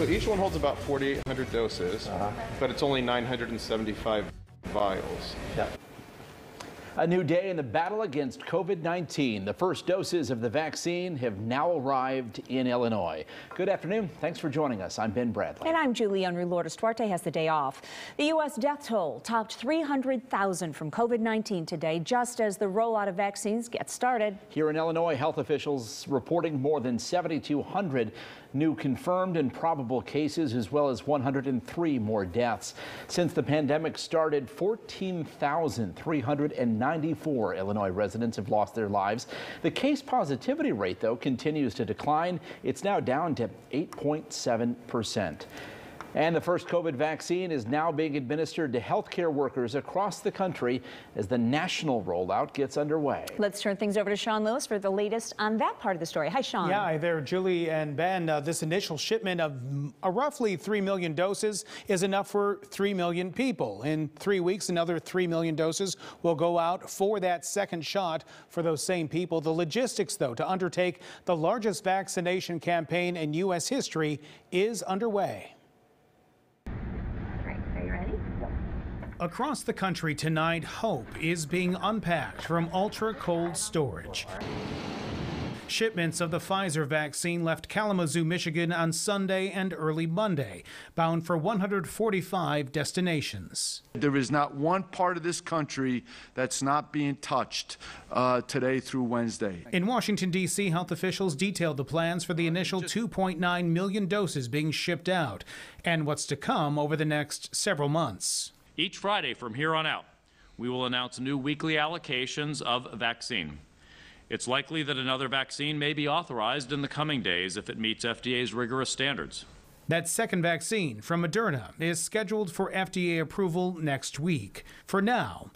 So each one holds about 4,800 doses, uh-huh. but it's only 975 vials. A new day in the battle against COVID 19. The first doses of the vaccine have now arrived in Illinois. Good afternoon. Thanks for joining us. I'm Ben Bradley. And I'm Julie Unruh Lourdes Duarte has the day off. The U.S. death toll topped 300,000 from COVID 19 today, just as the rollout of vaccines gets started. Here in Illinois, health officials reporting more than 7,200 new confirmed and probable cases, as well as 103 more deaths. Since the pandemic started, 14,394 Illinois residents have lost their lives. The case positivity rate, though, continues to decline. It's now down to 8.7 percent. And the first COVID vaccine is now being administered to healthcare workers across the country as the national rollout gets underway. Let's turn things over to Sean Lewis for the latest on that part of the story. Hi, Sean. Yeah, hi there, Julie and Ben. Uh, this initial shipment of uh, roughly 3 million doses is enough for 3 million people. In three weeks, another 3 million doses will go out for that second shot for those same people. The logistics, though, to undertake the largest vaccination campaign in U.S. history is underway. Right, are you ready? Across the country tonight, hope is being unpacked from ultra cold storage. Shipments of the Pfizer vaccine left Kalamazoo, Michigan on Sunday and early Monday, bound for 145 destinations. There is not one part of this country that's not being touched uh, today through Wednesday. In Washington, D.C., health officials detailed the plans for the initial 2.9 million doses being shipped out and what's to come over the next several months. Each Friday from here on out, we will announce new weekly allocations of vaccine. It's likely that another vaccine may be authorized in the coming days if it meets FDA's rigorous standards. That second vaccine from Moderna is scheduled for FDA approval next week. For now,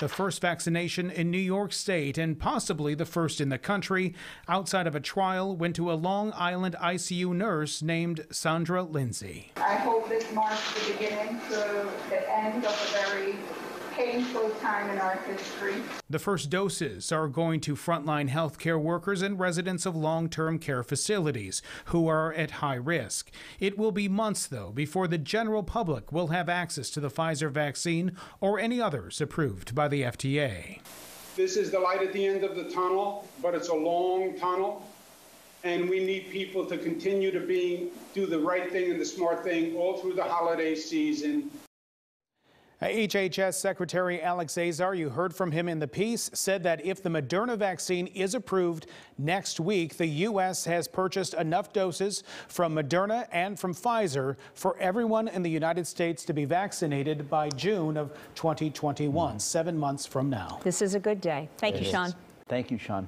the first vaccination in New York State and possibly the first in the country outside of a trial went to a Long Island ICU nurse named Sandra Lindsay. I hope this marks the beginning to the end of a very painful time in our history. The first doses are going to frontline healthcare workers and residents of long term care facilities who are at high risk. It will be months, though, before the general public will have access to the Pfizer vaccine or any others approved by the FDA. This is the light at the end of the tunnel, but it's a long tunnel. And we need people to continue to be, do the right thing and the smart thing all through the holiday season. HHS Secretary Alex Azar, you heard from him in the piece, said that if the Moderna vaccine is approved next week, the U.S. has purchased enough doses from Moderna and from Pfizer for everyone in the United States to be vaccinated by June of 2021, seven months from now. This is a good day. Thank you, Sean. Thank you, Sean.